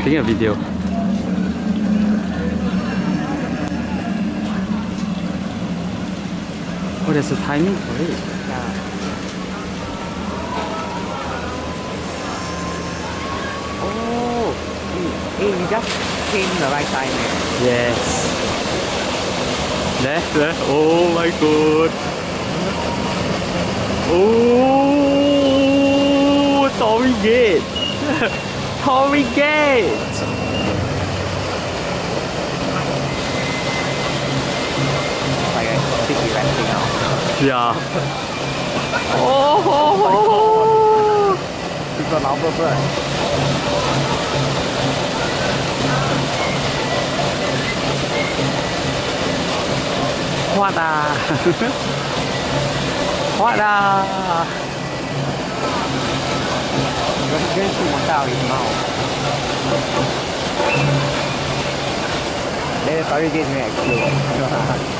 I'm taking a video. Oh, there's a timing for it. Oh, hey, we just came the right time. Yes. Left, left. Oh my god. Oh, Torii Gate. Tory Gate. Yeah. Oh, oh, oh. It's an upper breath. What a... what a... 真是我大姨妈来到法律界面来我是吧